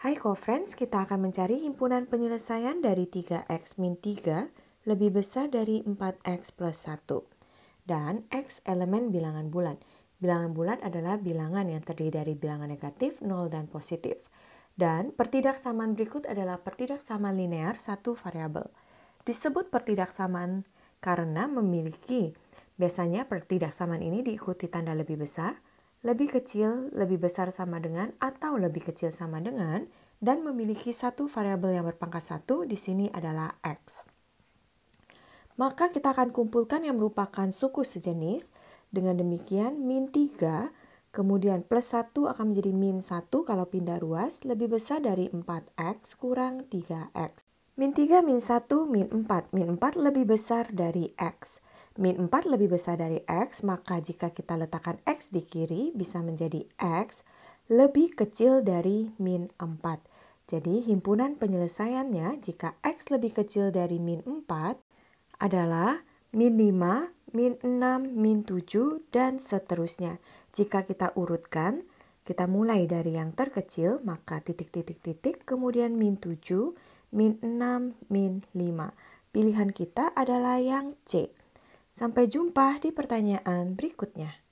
Hai co-friends, kita akan mencari himpunan penyelesaian dari 3x min 3 lebih besar dari 4x plus 1. Dan x elemen bilangan bulat. Bilangan bulat adalah bilangan yang terdiri dari bilangan negatif, 0, dan positif. Dan pertidaksamaan berikut adalah pertidaksamaan linear satu variabel. Disebut pertidaksamaan karena memiliki biasanya pertidaksamaan ini diikuti tanda lebih besar, lebih kecil, lebih besar sama dengan, atau lebih kecil sama dengan, dan memiliki satu variabel yang berpangkat satu, di sini adalah X. Maka kita akan kumpulkan yang merupakan suku sejenis, dengan demikian min 3, kemudian plus 1 akan menjadi min 1 kalau pindah ruas, lebih besar dari 4X kurang 3X. Min 3, min 1, min 4. Min 4 lebih besar dari X min 4 lebih besar dari X, maka jika kita letakkan X di kiri bisa menjadi X lebih kecil dari min 4. Jadi himpunan penyelesaiannya jika X lebih kecil dari min 4 adalah min 5, min 6, min 7, dan seterusnya. Jika kita urutkan, kita mulai dari yang terkecil, maka titik-titik-titik, kemudian min 7, min 6, min 5. Pilihan kita adalah yang C. Sampai jumpa di pertanyaan berikutnya.